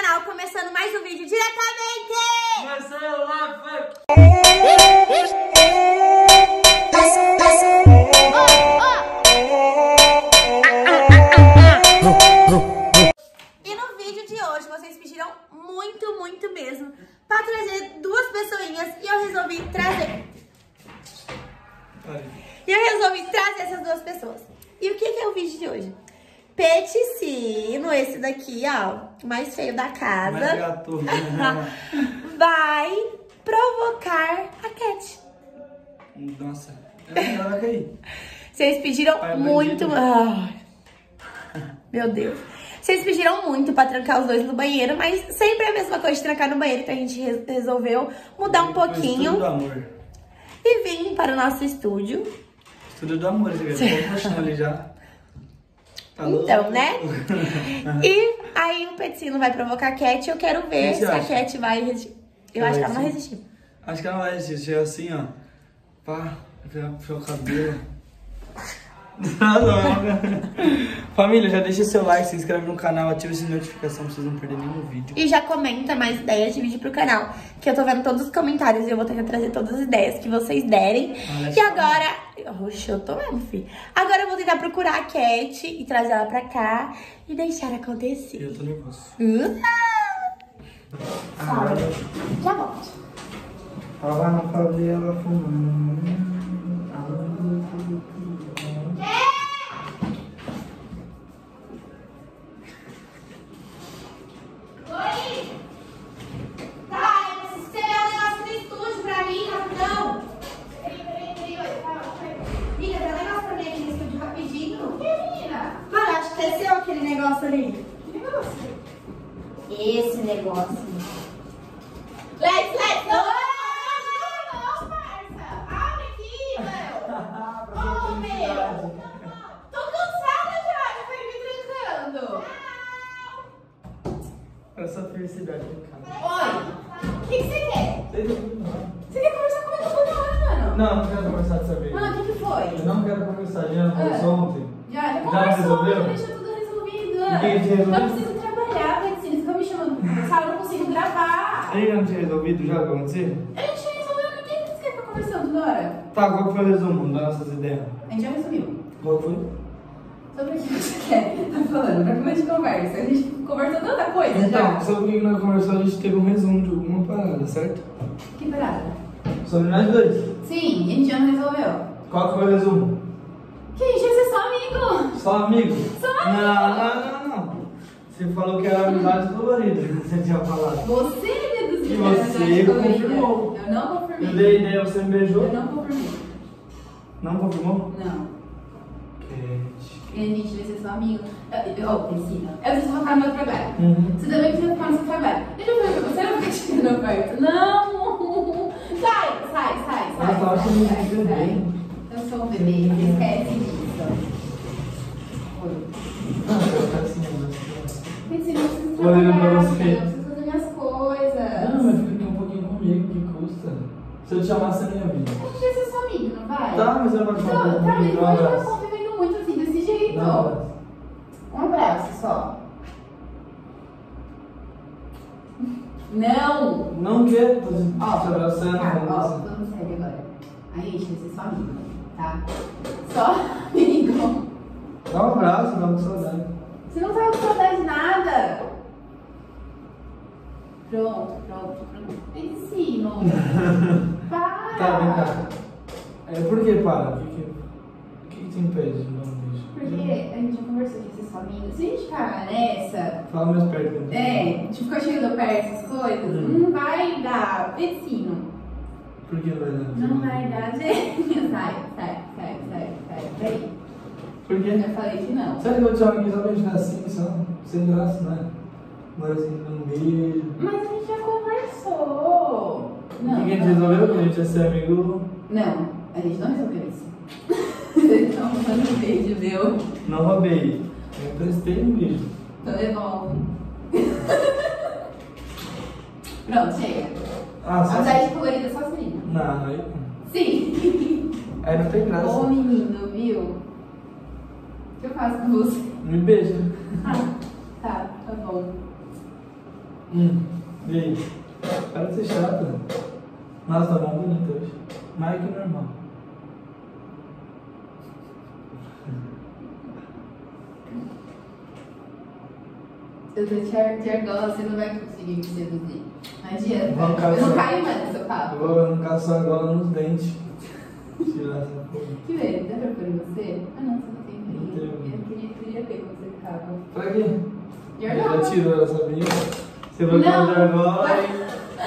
canal, começando mais um vídeo diretamente! E no vídeo de hoje, vocês pediram muito, muito mesmo pra trazer duas pessoinhas e eu resolvi trazer. E eu resolvi trazer essas duas pessoas. E o que, que é o vídeo de hoje? Peticino, esse daqui, ó, mais feio da casa. Mais gato. vai provocar a Cat. Nossa, ela vai cair. Vocês pediram Pai muito. Meu Deus. Vocês pediram muito pra trancar os dois no banheiro, mas sempre é a mesma coisa de trancar no banheiro, então a gente re- resolveu mudar um pouquinho Estudo do amor. e vim para o nosso estúdio. Estudo do amor, você puxando ali já. Então, né? E aí o Peticino vai provocar a Cat eu quero ver se você a acha? Cat vai resistir. Eu acho que ela não vai resistir. resistir. Acho que ela vai. Chega assim, ó. Pá, puxar o cabelo. Não. Família, já deixa seu like, se inscreve no canal, ativa essa notificação pra vocês não perderem nenhum vídeo. E já comenta mais ideias de vídeo pro canal. Que eu tô vendo todos os comentários e eu vou tentar trazer todas as ideias que vocês derem. Olha e agora. Oxe, eu tô mesmo, fi. Agora eu vou tentar procurar a Cat e trazer ela pra cá e deixar acontecer. Eu tô nervoso. Uh! Ah, Já volto. ela vai na favela fumando. Negócio ali. Que negócio? Esse negócio. Let's, let's go! Não, parça! Abre aqui, meu! Ô, meu! Tô cansada já de ficar me trancando. Essa felicidade em casa. Oi! O que que você quer? Não, Você quer conversar comigo toda hora, mano? não quero conversar dessa vez. Mano, o que que foi? Eu não quero conversar, já não conversou ontem. Já, já Já conversou, já resolveu? Eu preciso trabalhar, Betinho. Vocês ficam me chamando pra conversar, eu não consigo gravar. Ele não tinha resolvido já o que aconteceu? A gente já resolveu, o que que você quer ficar conversando toda hora? Tá, qual que foi o resumo das nossas ideias? A gente já resumiu. Qual foi? Sobre o que você quer. Tá falando, pra começo de conversa. A gente conversou tanta coisa Então, já. sobre o que nós conversamos, a gente teve um resumo de alguma parada, certo? Que parada? Sobre nós dois. Sim, a gente já não resolveu. Qual que foi o resumo? Que a gente ia ser só amigo. Só amigo? Só amigo. Não, não, não. Você falou que era amizade colorida, você tinha falado. Você deduziu E que era você confirmou. Eu não Eu confirmei. dei ideia, você me beijou? Eu não confirmei. Não confirmou? Não. Cat. E a gente vai ser só amigo. Ó, piscina. Eu preciso focar no meu trabalho. Uhum. Você também precisa focar no seu trabalho. Deixa eu ver, você não fica chegando perto. Não! Sai, sai, sai, sai. Ah, tá, sai, eu sou um bebê. Eu sou um bebê, esquece disso. Oi. Não, eu quero assim, mas- Eu preciso Olhando pra trabalhar, você. eu preciso fazer minhas coisas. Não, mas fica aqui um pouquinho comigo, que custa. Se eu te chamasse a minha vida. A gente vai ser só amigo, não vai? Tá, mas eu não vou Então, tá, mas um hoje nós abraço. convivendo muito assim, desse jeito. Dá um abraço. Um abraço só. Não! Não quero, tô te Ó, te abraçando. tá, falando ó, assim. vamos sério agora. A gente vai ser só amigo, tá? Só amigo. Dá um abraço, dá uma saudade. Você não com saudade de nada. Pronto, pronto, pronto. Ensino. Para. Tá, vem cá. É, por que para? O que, que, o que, que te impede de beijo? Porque a gente já conversou ser só amigo. Se a gente ficar nessa, Fala mais perto. é, de ficar chegando perto essas coisas, Hum. não vai dar. Ensino. Por que não vai dar? Não vai dar jeito. Sai, sai, sai, sai, sai. Por Eu quê? já falei que não. Sabe que eu te chamo aqui só pra gente ficar assim, só? Sem graça, né? Agora assim, um beijo. Mas a gente já conversou. Não. o que a gente não, resolveu? Que a não. gente ia ser amigo. Não, a gente não resolveu isso. Vocês estão mandando beijo, meu. Não roubei. Eu emprestei um beijo. Então devolve. Pronto, chega. Ah, só. Amizade colorida só as meninas. Não, aí. Sim. Aí não tem graça. Ô menino, viu? O que eu faço com você? Me beija. Ah, tá, tá bom. Hum, e aí? Para de ser chata. Nossa, tá bom hoje. Mais que normal. Se eu tô de ar- de argola, você não vai conseguir me seduzir. Não adianta. Eu não caio mais no seu papo. Eu vou arrancar sua gola nos dentes. Que pra pôr em você? Ah não, você não tem tenho. Eu queria, queria ver como você ficava. Pra quê? Argola. tirou ela, sabia? Você vai e.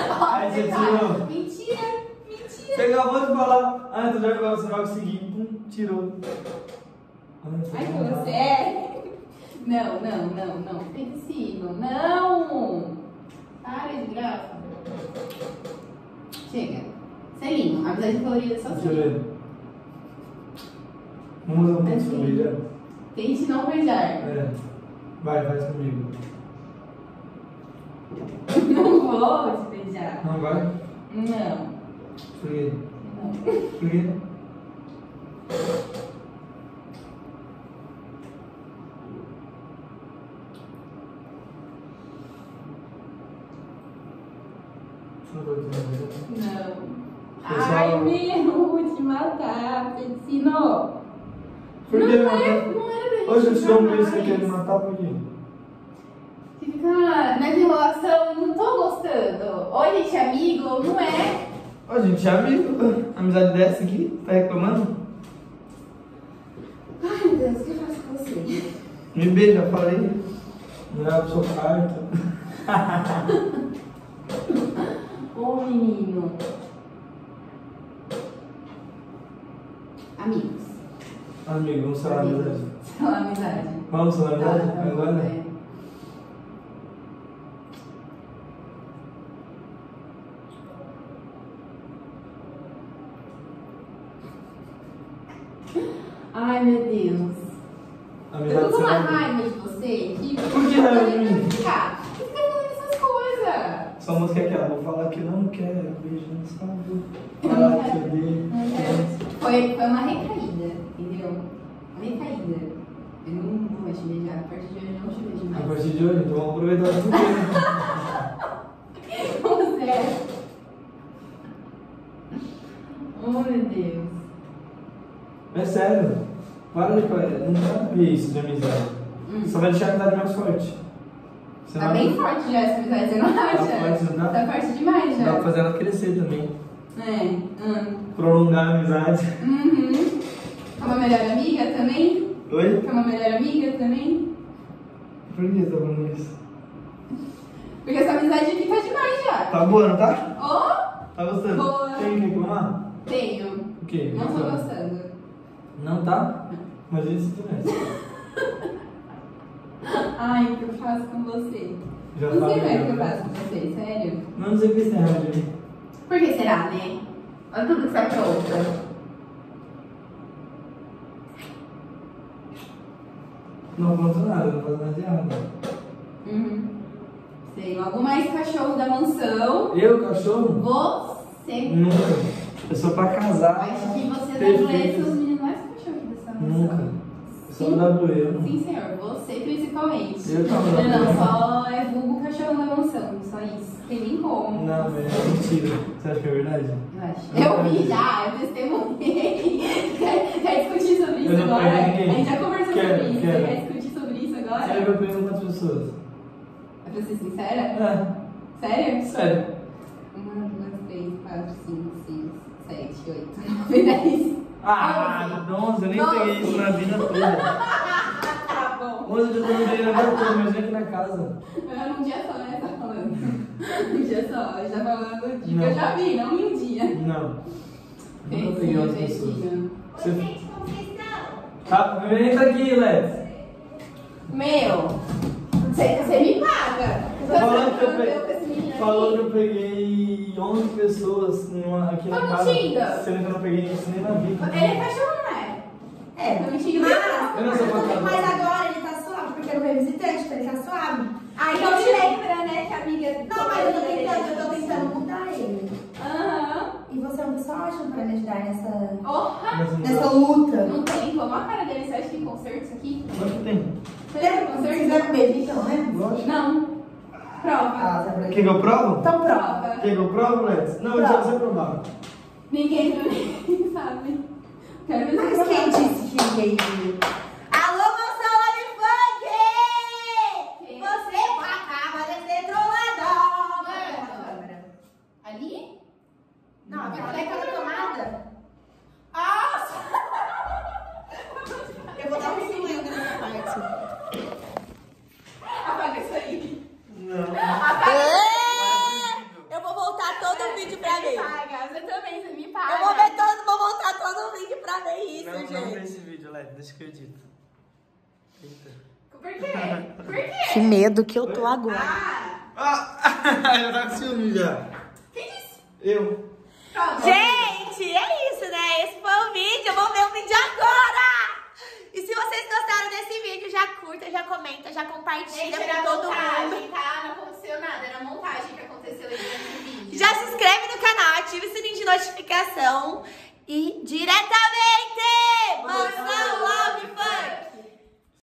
Ó, Aí você tirou. Mentira, mentira. Você acabou de falar, ah, já agora você vai conseguir. Pum, tirou. Ai, Ai, que você é. Não, não, não, não. Flexível. Não! Para de graça. Chega. Selinho, amizade colorida só Deixa eu assim. ver. Vamos usar um pouco de beijar? Tente não beijar. É. Vai, faz comigo. Não vou te beijar. Não vai? Não. Por quê? Não. Por quê? Não Não. Pessoal. Ai, meu, vou te matar, Pedicino. Por não que era, matar? não era pra gente Hoje eu te dou um beijo, você quer me matar por quê? Que fica nessa enrolação, não tô gostando. Ou a gente é amigo, ou não é. Ó, gente, é amigo. Amizade dessa aqui, tá reclamando? Ai, meu Deus, o que eu faço com você? Me beija, falei. Me leva pro seu quarto. Ô, menino. Amigos. Amigo, vamos falar amizade. São amizade. Vamos falar amizade? Tá, Agora? é. Ai, meu Deus. Eu Amizade tô com uma raiva de você que Por que raiva de mim? ficar. Você fica falando essas coisas. Sua música é aquela, vou falar que não quero, beijo. Falar que eu dei. Foi, foi uma recaída, entendeu? Uma recaída. Eu não vou mais te beijar. A partir de hoje não te beijo A mais. partir de hoje, então vamos aproveitar tudo. Como é? Oh, meu Deus. É sério. Para de. Não sabia isso de amizade. Hum. Só vai deixar a amizade mais forte. Você Tá não- bem forte já essa amizade, você não acha? forte, não tá? Tá forte demais Dá pra já. fazer ela crescer também. É. Hum. Prolongar a amizade. Uhum. É uma melhor amiga também? Oi? É uma melhor amiga também? Por que você tá falando isso? Porque essa amizade aqui tá demais já. Tá boa, não tá? Oh, Tá gostando? Boa. Tem que reclamar? tenho. O quê? Não tô gostando. Não tá? Mas e se tivesse? Ai, o que eu faço com você? Já Não sei mais o que eu faço com você, sério. Não sei o que você erra de mim. Por que será, né? Olha tudo que você apronta. Não conto nada, não faço nada de errado. Uhum. Sei, logo mais cachorro da mansão. Eu, cachorro? Você. Nunca. Eu sou pra casar. Acho que você Perfeito. deve ler seus meninos mais cachorros dessa mansão. Nunca. Sim. da doer. Sim, senhor. Você principalmente. Eu tava Não, não, só é vulgo cachorro da mansão. Só isso. Como. Não, é mentira. Você acha que é verdade? Eu acho. Eu vi já, eu testemunhei. quer, quer discutir sobre isso não agora? A gente já conversou Quero, sobre isso. quero. Quer discutir sobre isso agora? Sério, eu pego quantas pessoas? É pra ser sincera? É, Sério? sério. Uma, duas, três, quatro, cinco, seis, sete, oito, nove, dez. Ah, nossa, eu nem peguei isso na vida toda. Tá bom. Hoje eu já peguei na vida toda, mas nem aqui na casa. Era num dia só, né? Um dia só. A gente tá falando de que Não. eu já vi, não um dia. Não. Nunca peguei outras pessoas. Você- gente, como vocês estão? Tá, vem aqui, Lex. Meu, você, você me paga. Você Falando que eu pe- com esse menino Falou que eu peguei 11 pessoas numa, aqui na Tá casa. mentindo? Sendo que eu não peguei isso nem na vida. Ele é cachorro, não é? É, Tá mentindo? mas, Eu não sou mas agora ele tá suave, porque não veio visitante, então ele tá suave. Aí eu te lembra, né, que a amiga... Não, mas eu tô tentando, eu tô tentando mudar ele. Aham. E você é uma pessoa ótima pra me ajudar nessa... Nessa luta. Não tem como. Olha a cara dele, você acha que tem concerto isso aqui? Lógico que tem. Você lembra do concerto? Vocês deram então, né? Lógico. Não. Prova. Ah, tá Quer que eu provo? Então prova. Quer que eu provo, Let's? Não, prova. eu já vou provar. Ninguém, sabe. Quero ver Mas quem disse que ninguém viu? Não vê é é esse vídeo, Led, deixa que eu edito. Eita. Por quê? Por quê? Que medo que eu tô agora. Ah! ah. já tá com ciúme já. Quem disse? Eu. Gente!